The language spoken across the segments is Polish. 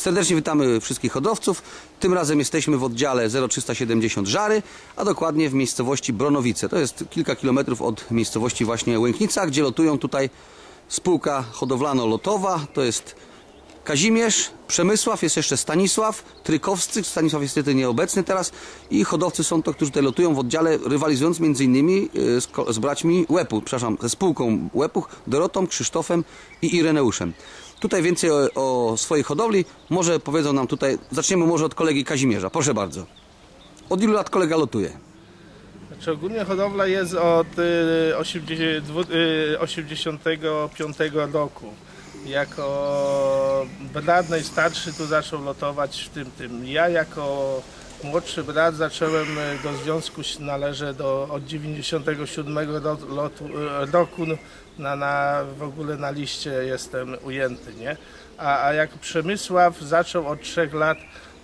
Serdecznie witamy wszystkich hodowców. Tym razem jesteśmy w oddziale 0370 Żary, a dokładnie w miejscowości Bronowice. To jest kilka kilometrów od miejscowości właśnie Łęknica, gdzie lotują tutaj spółka hodowlano-lotowa. To jest Kazimierz, Przemysław, jest jeszcze Stanisław, Trykowscy, Stanisław jest niestety nieobecny teraz i hodowcy są to, którzy tutaj lotują w oddziale, rywalizując między innymi y, z, z braćmi Łepu, przepraszam, ze spółką Łepuch, Dorotą, Krzysztofem i Ireneuszem. Tutaj więcej o, o swojej hodowli może powiedzą nam tutaj, zaczniemy może od kolegi Kazimierza, proszę bardzo. Od ilu lat kolega lotuje? Znaczy ogólnie hodowla jest od y, 80, dwu- y, 85 roku. Jako brat najstarszy tu zaczął lotować w tym tym. Ja jako młodszy brat zacząłem y, do związku należę do od 97 ro- lotu, y, roku na, na w ogóle na liście jestem ujęty, nie? A, a jak Przemysław zaczął od 3 lat,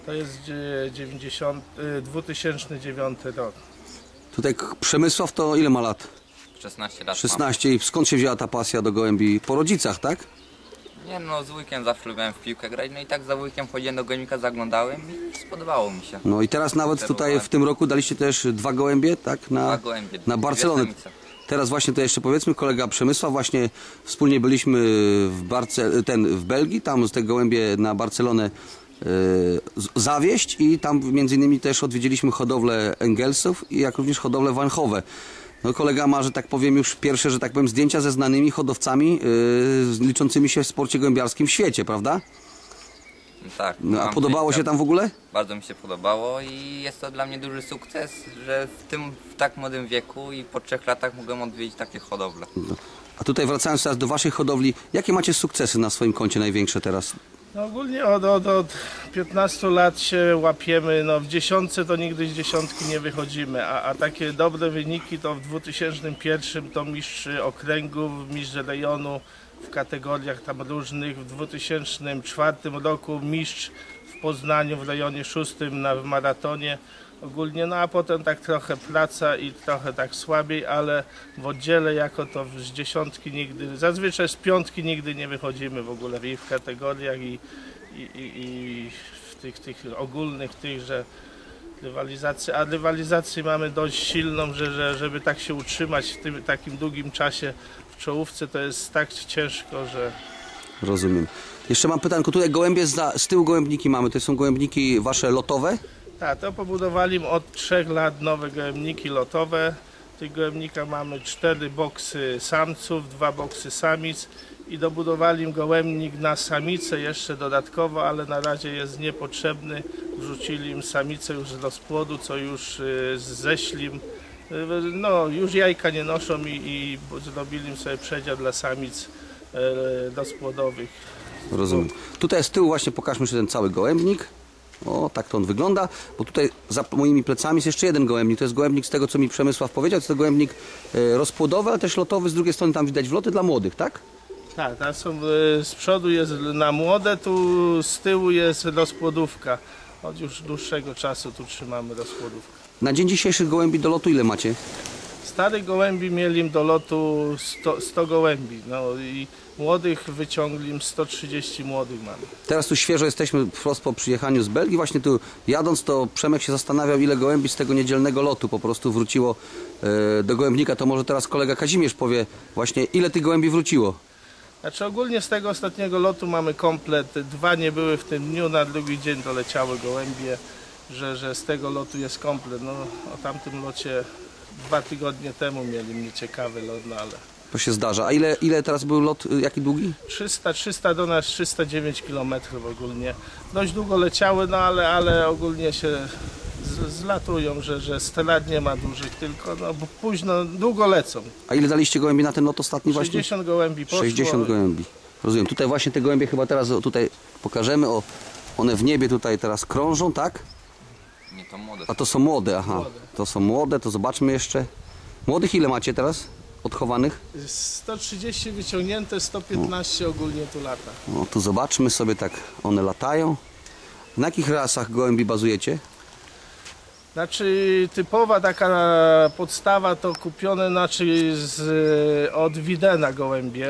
to jest y, 90, y, 2009 rok. Tutaj Przemysław to ile ma lat? 16 lat 16 i skąd się wzięła ta pasja do gołębi? Po rodzicach, tak? Nie no, z wujkiem zawsze lubiłem w piłkę grać, no i tak za wujkiem chodziłem do zaglądałem i spodobało mi się. No i teraz nawet tutaj w tym roku daliście też dwa gołębie, tak? Na, Dwa gołębie, na dwie Barcelonę. samice. Teraz właśnie to jeszcze powiedzmy, kolega Przemysław, właśnie wspólnie byliśmy w, Barce, ten, w Belgii, tam z te gołębie na Barcelonę e, z- zawieść i tam między innymi też odwiedziliśmy hodowlę Engelsów i jak również hodowlę Wanchowe. No kolega ma, że tak powiem, już pierwsze, że tak powiem, zdjęcia ze znanymi hodowcami e, liczącymi się w sporcie gołębiarskim w świecie, prawda? No tak. No, a mam podobało się tam w ogóle? Bardzo mi się podobało i jest to dla mnie duży sukces, że w tym, w tak młodym wieku i po trzech latach mogłem odwiedzić takie hodowle. A tutaj wracając teraz do waszej hodowli, jakie macie sukcesy na swoim koncie największe teraz? No ogólnie od, od, od 15 lat się łapiemy, no w dziesiątce to nigdy z dziesiątki nie wychodzimy, a, a takie dobre wyniki to w 2001 to mistrz okręgów, mistrz rejonu w kategoriach tam różnych, w 2004 roku mistrz w Poznaniu w rejonie szóstym na w maratonie ogólnie, no a potem tak trochę praca i trochę tak słabiej, ale w oddziale jako to z dziesiątki nigdy, zazwyczaj z piątki nigdy nie wychodzimy w ogóle w kategoriach i, i, i, i w tych, tych ogólnych tych, że rywalizacji, a rywalizacji mamy dość silną, że, że żeby tak się utrzymać w tym takim długim czasie w czołówce to jest tak ciężko, że Rozumiem. Jeszcze mam pytanko, tutaj gołębie za, z tyłu gołębniki mamy, to są gołębniki wasze lotowe? Tak, to pobudowali od trzech lat nowe gołębniki lotowe. W tych gołębnikach mamy cztery boksy samców, dwa boksy samic i dobudowali im gołębnik na samicę jeszcze dodatkowo, ale na razie jest niepotrzebny. Wrzucili im samicę już do spłodu, co już y, ze ślim. Y, No, już jajka nie noszą i, i zrobili sobie przedział dla samic y, dospłodowych. Rozumiem. Tutaj z tyłu właśnie pokażmy jeszcze ten cały gołębnik. O, tak to on wygląda, bo tutaj za moimi plecami jest jeszcze jeden gołębnik. To jest gołębnik z tego, co mi Przemysław powiedział. To jest gołębnik e, rozpłodowy, ale też lotowy. Z drugiej strony tam widać wloty dla młodych, tak? Tak, tam są, y, z przodu jest na młode, tu z tyłu jest rozpłodówka. Od już dłuższego czasu tu trzymamy rozpłodówkę. Na dzień dzisiejszy gołębi do lotu ile macie? Starych gołębi mieli do lotu 100, 100 gołębi, no i młodych wyciągli im 130 młodych mamy. Teraz tu świeżo jesteśmy wprost po przyjechaniu z Belgii. Właśnie tu jadąc, to Przemek się zastanawiał, ile gołębi z tego niedzielnego lotu po prostu wróciło e, do gołębnika. To może teraz kolega Kazimierz powie właśnie, ile tych gołębi wróciło. Znaczy ogólnie z tego ostatniego lotu mamy komplet, dwa nie były w tym dniu, na drugi dzień doleciały gołębie, że, że z tego lotu jest komplet. No o tamtym locie dwa tygodnie temu mieli mnie ciekawy lot, no ale... To się zdarza. A ile, ile teraz był lot, y, jaki długi? 300, 300 do nas 309 km ogólnie. Dość długo leciały, no ale, ale ogólnie się z, zlatują, że, że 100 lat nie ma dużych, tylko no, bo późno, długo lecą. A ile daliście gołębi na ten lot ostatni właśnie? 60 gołębi poszło. 60 gołębi. Rozumiem. Tutaj właśnie te gołębie chyba teraz o, tutaj pokażemy. O, one w niebie tutaj teraz krążą, tak? Nie to młode. A to są młode, aha. Młode. To są młode, to zobaczmy jeszcze. Młodych ile macie teraz? Odchowanych? 130 wyciągnięte, 115 ogólnie tu lata. No tu zobaczmy sobie tak, one latają. Na jakich rasach gołębi bazujecie? Znaczy typowa taka podstawa to kupione znaczy z, od Widena gołębie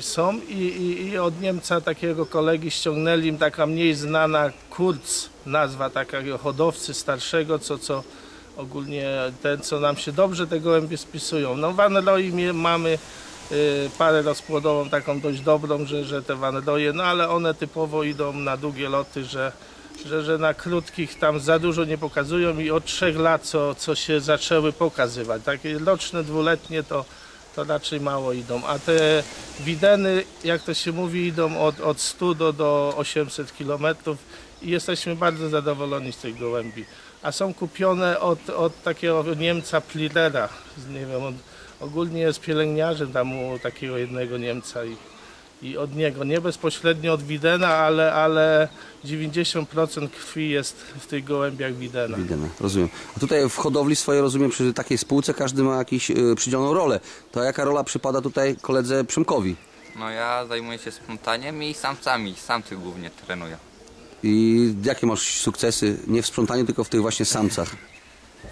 są i, i, i od Niemca takiego kolegi ściągnęli im taka mniej znana Kurz, nazwa takiego hodowcy starszego, co, co ogólnie ten, co nam się dobrze te gołębie spisują. No w Aneloi mie- mamy y, parę rozpłodową taką dość dobrą, że, że te wanedoje, no ale one typowo idą na długie loty, że, że, że na krótkich tam za dużo nie pokazują i od trzech lat co, co się zaczęły pokazywać. Takie roczne, dwuletnie to, to raczej mało idą, a te wideny, jak to się mówi, idą od, od 100 do, do 800 kilometrów i jesteśmy bardzo zadowoleni z tych gołębi. A są kupione od, od takiego Niemca Plidera, nie wiem, od, ogólnie jest pielęgniarzem tam u takiego jednego Niemca i, i od niego, nie bezpośrednio od Widena, ale, ale 90% krwi jest w tych gołębiach Widena. Widena, rozumiem. A tutaj w hodowli swojej, rozumiem, przy takiej spółce każdy ma jakąś y, przydzielną rolę. To jaka rola przypada tutaj koledze Przemkowi? No ja zajmuję się sprzątaniem i samcami, samcych głównie trenuję. I jakie masz sukcesy, nie w sprzątaniu, tylko w tych właśnie samcach?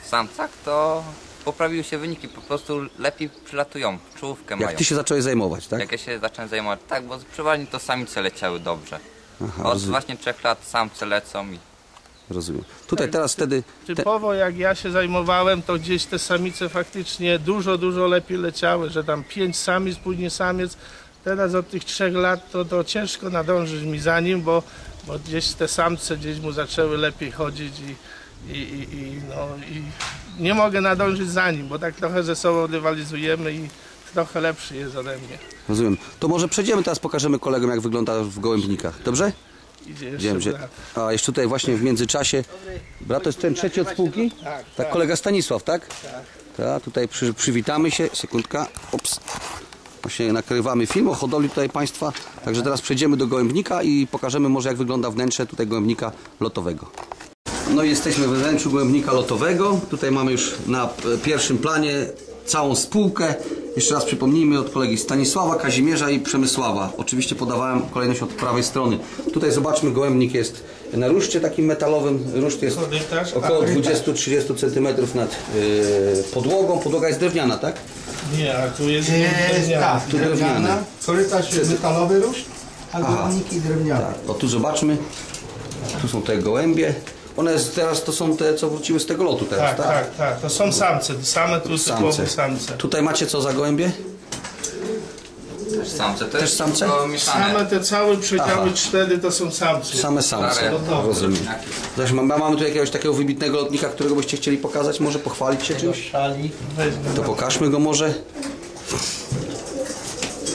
W samcach to poprawiły się wyniki, po prostu lepiej przylatują, czołówkę Jak mają. ty się zacząłeś zajmować, tak? Jak ja się zacząłem zajmować, tak, bo przeważnie to samice leciały dobrze. Aha, Od rozumiem. właśnie trzech lat samce lecą i Rozumiem. Tutaj teraz wtedy... Te... Typowo jak ja się zajmowałem, to gdzieś te samice faktycznie dużo, dużo lepiej leciały, że tam pięć samic, później samiec. Teraz od tych trzech lat to, to ciężko nadążyć mi za nim, bo, bo gdzieś te samce gdzieś mu zaczęły lepiej chodzić i, i, i, i, no, i nie mogę nadążyć za nim, bo tak trochę ze sobą rywalizujemy i trochę lepszy jest ode mnie. Rozumiem. To może przejdziemy teraz, pokażemy kolegom, jak wygląda w gołębnikach. Dobrze? Idzie jeszcze Wiem, że... brat. A jeszcze tutaj właśnie w międzyczasie... Brat to jest ten trzeci od spółki? Tak, Tak, kolega Stanisław, tak? Tak. Tak, tutaj przy, przywitamy się. Sekundka. Ups. Właśnie nakrywamy film o hodowli tutaj Państwa. Także teraz przejdziemy do gołębnika i pokażemy może jak wygląda wnętrze tutaj gołębnika lotowego. No i jesteśmy we wnętrzu gołębnika lotowego. Tutaj mamy już na pierwszym planie całą spółkę. Jeszcze raz przypomnijmy od kolegi Stanisława, Kazimierza i Przemysława. Oczywiście podawałem kolejność od prawej strony. Tutaj zobaczmy, gołębnik jest na ruszcie takim metalowym. Ruszt jest Korytarz, około a, 20-30 cm nad yy, podłogą. Podłoga jest drewniana, tak? Nie, a tu jest Jest tak, Tu drewniana, korytarz jest metalowy róż, a gołębniki drewniane. Tak. O tu zobaczmy. Tu są te gołębie. One z- teraz to są te, co wróciły z tego lotu teraz, Tak, tak, tak. To są samce, same tu typowo samce. Tutaj macie co za gołębie? też samce. Też jest samce? tylko mieszane. Same te całe przedziały Aha. cztery to są samce. Same samce. Stare, Rozumiem. Zresztą mamy, mamy tu jakiegoś takiego wybitnego lotnika, którego byście chcieli pokazać, może pochwalić się czymś? Szali. Weźmy. To pokażmy go może.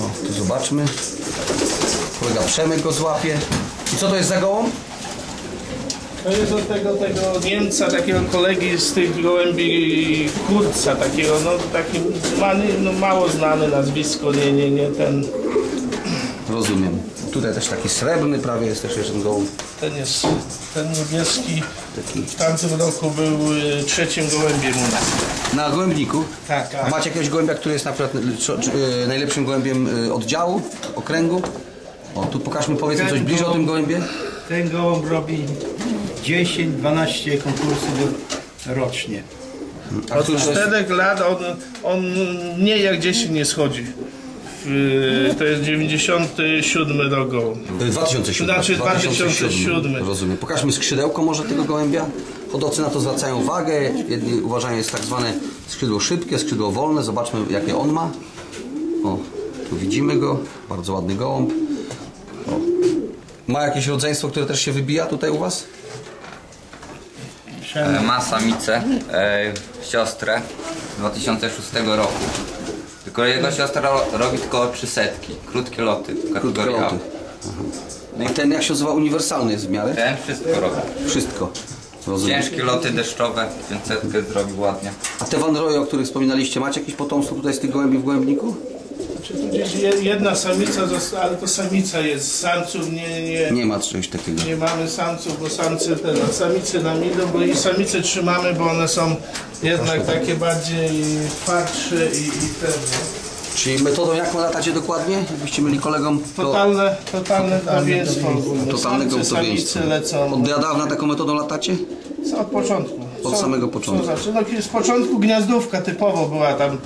O, tu zobaczmy. Kolega Przemek go złapie. I co to jest za gołąb? To jest od tego, tego Niemca, takiego kolegi z tych gołębi Kurca, takiego, no taki no, mało znane nazwisko, nie, nie, nie ten, Rozumiem. Tutaj też taki srebrny prawie jest też jeden gołąb. ten jest, ten niebieski Taki. w tamtym roku był y, trzecim gołębiem u nas. Na gołębniku? Tak, A tak. macie jakiegoś gołębia, który jest na przykład y, czy- czy, y, najlepszym gołębiem y, oddziału, okręgu? O, tu pokażmy, powiedzmy coś bliżej o tym gołębie. Ten gołąb robi 10-12 konkursów rocznie. A Od czterech lat on, on nie jak 10 nie schodzi. To jest 97 rok gołąb. To jest 2007. Znaczy 2007. Rozumiem. Pokażmy skrzydełko może tego gołębia. Hodowcy na to zwracają uwagę. Jedni uważają jest tak zwane skrzydło szybkie, skrzydło wolne. Zobaczmy jakie on ma. O, tu widzimy go. Bardzo ładny gołąb. O. Ma jakieś rodzeństwo, które też się wybija tutaj u Was? E, Ma samicę, e, siostrę z 2006 roku. Tylko jego siostra ro- robi tylko 300, krótkie loty, Krótkie kategoria A. loty. No i ten jak się nazywa uniwersalny jest w miarę? Ten wszystko robi. Wszystko. Rozumiem. Ciężkie loty deszczowe, 500 zrobił ładnie. A te Van Roye, o których wspominaliście, macie jakieś potomstwo tutaj z tych gołębi w gołębniku? Jedna samica została, ale to samica jest, samców nie, nie, Nie ma czegoś takiego. nie mamy samców, bo samce te, no, samice nam idą, bo i samice trzymamy, bo one są jednak takie bardziej twardsze i, i te, no. Czyli metodą jaką latacie dokładnie? Jakbyście mieli kolegom to Totalne, totalne dawieństwo ogólne. samice lecą Od dawna taką metodą latacie? od początku. Od samego Co początku. znaczy? No, z początku gniazdówka typowo była tam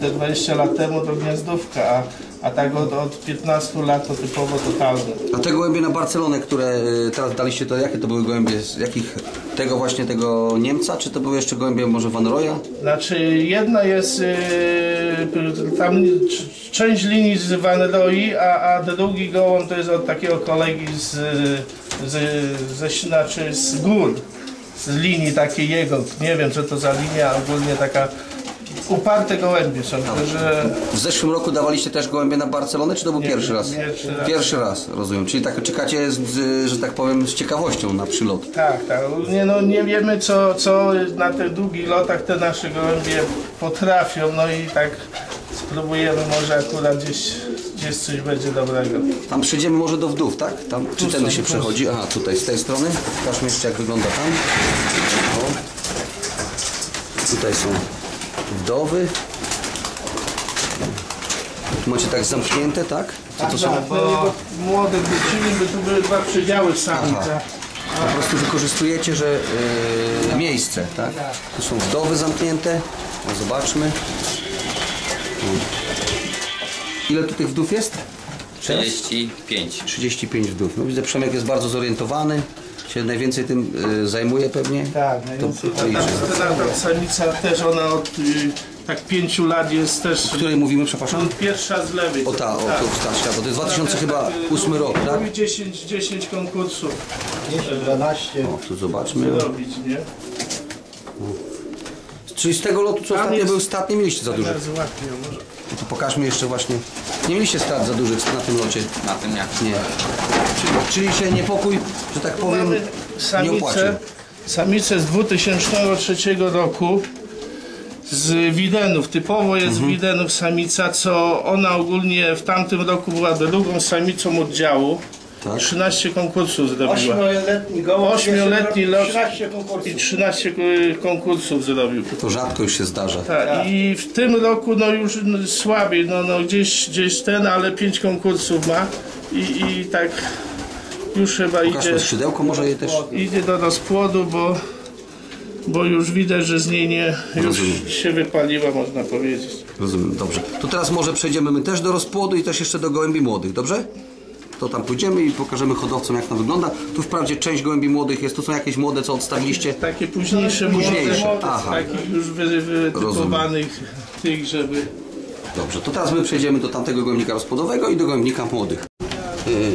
te 20 lat temu to gniazdówka, a, a tak od, od 15 lat to typowo totalny. A te gołębie na Barcelonę, które y, teraz daliście, to jakie to były gołębie? Z jakich? Tego właśnie tego Niemca? Czy to były jeszcze gołębie może Van Roya? Znaczy jedna jest yy, tam c- część linii z Van Roy, a, a drugi gołąb to jest od takiego kolegi z, z, ze, znaczy z gór, z linii takiej jego, nie wiem co to za linia, ogólnie taka uparte gołębie są, że W zeszłym roku dawaliście też gołębie na Barcelonę, czy to był Nie, pierwszy raz? pierwszy raz. Pierwszy raz, rozumiem. Czyli tak czekacie, z, z, że tak powiem, z ciekawością na przylot. tak, tak, nie, no, nie wiemy co, co na tych długich lotach te nasze gołębie potrafią, no i tak spróbujemy może akurat gdzieś, gdzieś coś będzie dobrego. Tam przejdziemy może do wdów, tak? Tam, czy tędy są, się tu przechodzi? Aha, tutaj, z tej strony. Pokażmy jeszcze jak wygląda tam. O. Tutaj są wdowy. Tu macie tak zamknięte, tak? Co to są? Tak, bo młode dziewczyny, by tu były dwa przedziały samica. Aha. Po prostu wykorzystujecie, że yy, miejsce, tak? Tu są wdowy zamknięte. No, zobaczmy. Ile tu tych wdów jest? 35. 35 wdów. No widzę, Przemek jest bardzo zorientowany. Się najwięcej tym y, zajmuje pewnie. Tak, najwięcej. To- to Ta, ta, ta, ta samica też ona od y, tak pięciu lat jest też O której mówimy, przepraszam? pierwsza z lewej. O ta, o tak. tu starsza, bo to jest 2000 chyba 8 rok, tak? Robi 10, 10 konkursów 10, 12. O, tu zobaczmy. robić, nie? Czyli z tego lotu, co ostatnio był stat, nie mieliście za dużych. Teraz złapię, może. No to pokażmy jeszcze właśnie. Nie mieliście strat za dużych na tym locie. Na tym jak. Nie. Czyli, czyli się niepokój, że tak powiem, Mamy nie opłacił. samicę, samicę z 2003 roku z Widenów. Typowo jest Mhm. Widenów samica, co ona ogólnie w tamtym roku była drugą samicą oddziału. Tak. 13 konkursów zrobiła. Ośmioletni gołąb. Ośmioletni lot 13 konkursów. i 13 y, konkursów zrobił. To rzadko już się zdarza. Tak, I w tym roku no już no, słabiej, no, no gdzieś, gdzieś ten, ale 5 konkursów ma i, i tak już chyba idzie, Pokażmy skrzydełko, może je też. idzie do rozpłodu, bo, bo już widać, że z niej nie, już Rozumiem. się wypaliła, można powiedzieć. Rozumiem, dobrze. To teraz może przejdziemy my też do rozpłodu i też jeszcze do gołębi młodych, dobrze? To tam pójdziemy i pokażemy hodowcom jak to wygląda. Tu wprawdzie część gołębi młodych jest, tu są jakieś młode, co odstawiliście. Takie późniejsze, Późniejsze, młode, aha. takich już wy, wytypowanych tych, żeby... Dobrze, to teraz my przejdziemy do tamtego gołębnika rozpłodowego i do gołębnika młodych.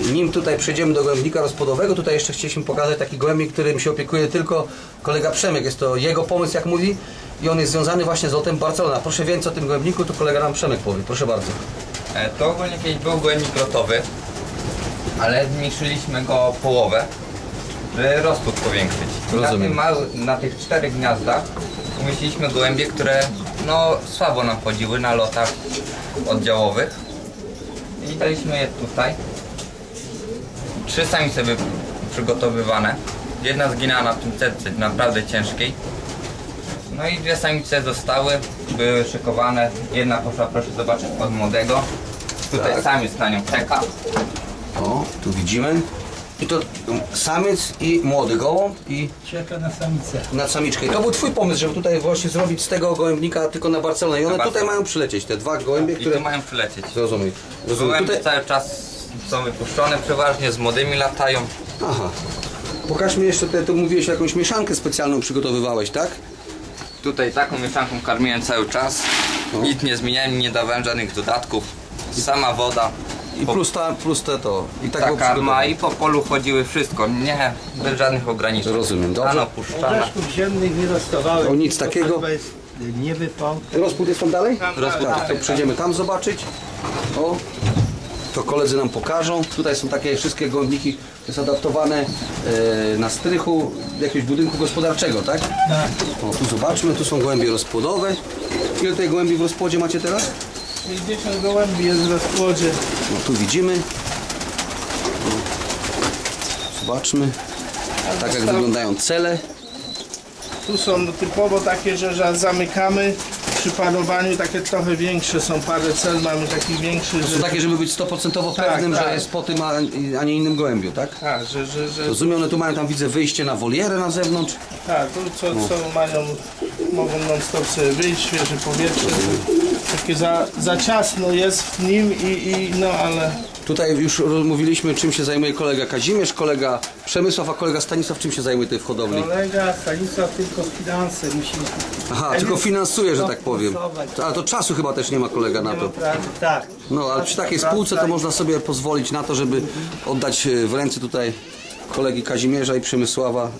Yy, Nim tutaj przejdziemy do gołębnika rozpłodowego, tutaj jeszcze chcieliśmy pokazać taki gołębnik, którym się opiekuje tylko kolega Przemek. Jest to jego pomysł, jak mówi, i on jest związany właśnie z lotem Barcelona. Proszę więcej o tym gołębniku, tu kolega nam Przemek powie. Proszę bardzo. E, To ogólnie kiedyś był gołębnik lotowy, ale zmniejszyliśmy go o połowę, żeby rozpód powiększyć. I Na, Rozumiem. tym na tych czterech gniazdach umieściliśmy gołębie, które no słabo nam chodziły na lotach oddziałowych. I daliśmy je tutaj. Trzy samice były przygotowywane. Jedna zginęła na pincetce naprawdę ciężkiej. No i dwie samice zostały, były szykowane. Jedna poszła, proszę zobaczyć, od młodego. Tutaj Tak. samiec na nią czeka. O, tu widzimy. I to um, samiec i młody gołąb i Czeka na samicę. na samiczkę. I to był twój pomysł, żeby tutaj właśnie zrobić z tego gołębnika tylko na Barcelonę. I one tutaj mają przylecieć, te dwa gołębie, I tu mają przylecieć. Rozumiem. Rozumiem. Gołębie Tutaj... cały czas są wypuszczone, przeważnie z młodymi latają. Aha. Pokaż mi jeszcze, te, tu mówiłeś, jakąś mieszankę specjalną przygotowywałeś, tak? Tutaj taką mieszanką karmiłem cały czas. No. Nic nie zmieniałem, nie dawałem żadnych dodatków. Sama woda. I Po- plus, ta, plus te to. I tak ta karma i po polu chodziły wszystko. Nie, bez żadnych ograniczeń. Rozumiem, dobrze. Orzeszków ziemnych nie rozstawałem. O, nic takiego. Nie wypał. Rozpód jest tam dalej? Rozpód tak, to przejdziemy tam zobaczyć. O, to koledzy nam pokażą. Tutaj są takie wszystkie gołębniki, to jest adaptowane e, na strychu jakiegoś budynku gospodarczego, tak? Tak. O, tu zobaczmy, tu są gołębie rozpłodowe. Ile tutaj gołębi w rozpłodzie macie teraz? 60 gołębi jest w rozpłodzie. No tu widzimy. Zobaczmy. Tak jak wyglądają cele. Tu są typowo takie, że zamykamy przy parowaniu takie trochę większe są parę cel, mamy takich większych, To że, są takie, żeby być 100% Tak, pewnym, tak. że jest po tym, a, a nie innym gołębiu, tak? tak, że, że, że Rozumiem, one tu mają tam widzę wyjście na wolierę na zewnątrz. tak, tu co, co mają, mogą non stop sobie wyjść, świeże powietrze, takie za, za ciasno jest w nim i, i no ale Tutaj już mówiliśmy, czym się zajmuje kolega Kazimierz, kolega Przemysław, a kolega Stanisław czym się zajmuje tutaj w hodowli. Kolega Stanisław tylko finanse musi... Aha, tylko finansuje, że tak powiem. A to czasu chyba też nie ma kolega na to. Tak. No, ale przy takiej spółce to można sobie pozwolić na to, żeby oddać e, w ręce tutaj kolegi Kazimierza i Przemysława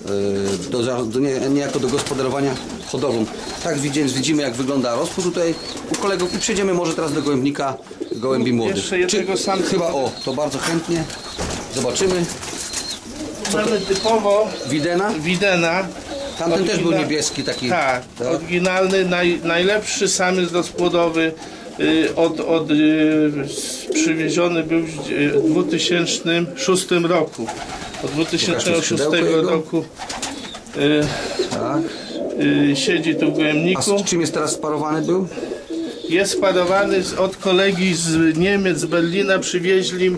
e, do, do, nie, niejako do gospodarowania hodowlą. Tak widzimy, widzimy jak wygląda rozpór tutaj u kolegów i przejdziemy może teraz do gołębnika gołębi młodych. Jeszcze jednego samca. Chyba o, to bardzo chętnie. Zobaczymy. mamy typowo Widena. Widena. Tamten też był niebieski taki. Tak, tak? oryginalny, naj, najlepszy samiec rozpłodowy y, od, od, y, przywieziony był w y, 2006 roku. Od 2006 skrzydełko jego. roku y, tak. y, siedzi tu w A Gołębniku. z czym jest teraz sparowany był? Jest sparowany z, od kolegi z Niemiec, z Berlina. Przywieźli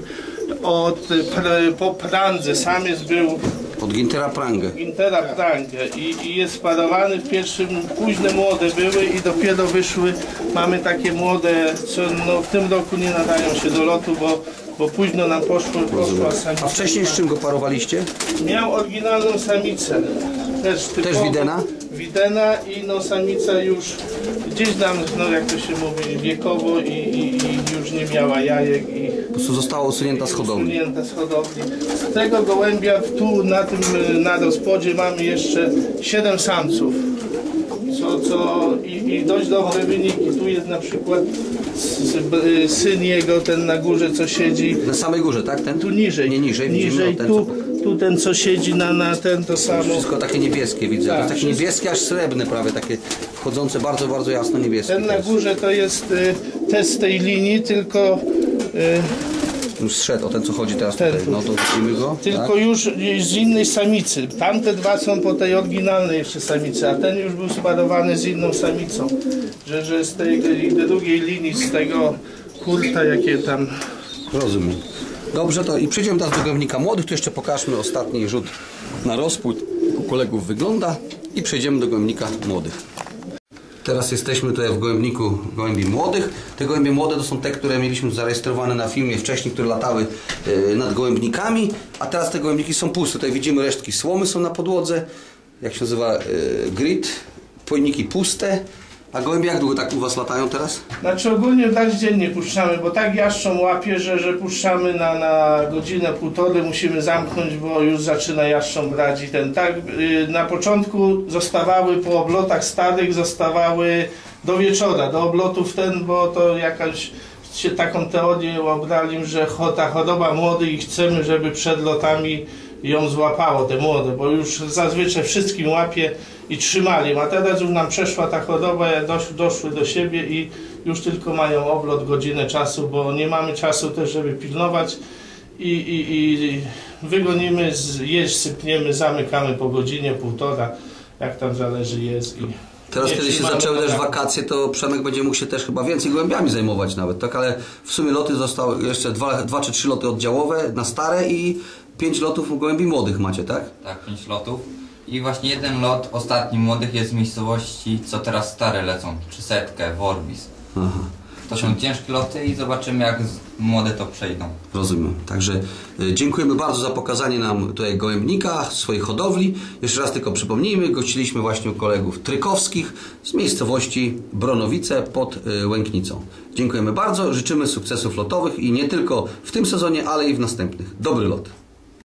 od, y, pr, po Prandze. Samiec był Od Gintera Prangę. Intera Prangę i, i jest sparowany w pierwszym, późne młode były i dopiero wyszły, mamy takie młode, co no, w tym roku nie nadają się do lotu, bo, bo późno nam poszło, poszła samica. A wcześniej z czym go parowaliście? Miał oryginalną samicę, też typowo, Widena? Widena i no samica już gdzieś nam, no jak to się mówi, wiekowo i, i, i już nie miała jajek i Po prostu została usunięta z hodowli. usunięte z hodowli. Z tego gołębia tu na tym na rozpodzie mamy jeszcze 7 samców. Co, co i, i dość dobre wyniki. Tu jest na przykład syn jego, ten na górze co siedzi. Na samej górze, tak? Ten? Tu niżej. Nie niżej, niżej ten, tu, co- tu ten co siedzi na, na ten to samo. Wszystko takie niebieskie widzę. Tak, takie wszystko- niebieskie, aż srebrne prawie, takie wchodzące bardzo, bardzo jasno niebieskie. Ten na górze to jest y, test tej linii, tylko y, Już zszedł, o ten co chodzi teraz Ten tutaj. tu. No to widzimy go. Tylko tak? już z innej samicy. Tamte dwa są po tej oryginalnej jeszcze samicy, a ten już był sparowany z inną samicą. Że, że z tej drugiej linii, z tego kurta, jakie tam... Rozumiem. Dobrze, to i przejdziemy teraz do gołębnika młodych. Tu jeszcze pokażmy ostatni rzut na rozpód. Jak u kolegów wygląda. I przejdziemy do gołębnika młodych. Teraz jesteśmy tutaj w gołębniku gołębi młodych. Te gołębie młode to są te, które mieliśmy zarejestrowane na filmie wcześniej, które latały e, nad gołębnikami, a teraz te gołębniki są puste. Tutaj widzimy resztki słomy są na podłodze, jak się nazywa, e, grid, pojniki puste. A gołębie jak długo tak u Was latają teraz? Znaczy ogólnie dać dziennie puszczamy, bo tak jaszczą łapie, że, że puszczamy na, na godzinę, półtorej, musimy zamknąć, bo już zaczyna jaszczą brać i ten. Tak, y, na początku zostawały po oblotach starych, zostawały do wieczora, do oblotów ten, bo to jakaś się taką teorię obrali, że ta choroba młodych i chcemy, żeby przed lotami ją złapało, te młode, bo już zazwyczaj wszystkim łapie i trzymali, a teraz już nam przeszła ta choroba, dosz, doszły do siebie i już tylko mają oblot godzinę czasu, bo nie mamy czasu też, żeby pilnować i, i, i wygonimy, jeść sypniemy, zamykamy po godzinie, półtora, jak tam zależy jest. I Teraz, kiedy się zaczęły też wakacje, to Przemek będzie mógł się też chyba więcej gołębiami zajmować nawet, tak? Ale w sumie loty zostały jeszcze dwa, dwa czy trzy loty oddziałowe na stare i pięć lotów gołębi młodych macie, tak? Tak, 5 lotów. I właśnie jeden lot, ostatni młodych jest z miejscowości, co teraz stare lecą, czy setkę, Worbis. Aha, To są ciężkie loty i zobaczymy jak młode to przejdą. rozumiem. Także y, dziękujemy bardzo za pokazanie nam tutaj gołębnika, swojej hodowli. Jeszcze raz tylko przypomnijmy, gościliśmy właśnie u kolegów Trykowskich z miejscowości Bronowice pod y, Łęknicą. Dziękujemy bardzo, życzymy sukcesów lotowych i nie tylko w tym sezonie, ale i w następnych. Dobry lot.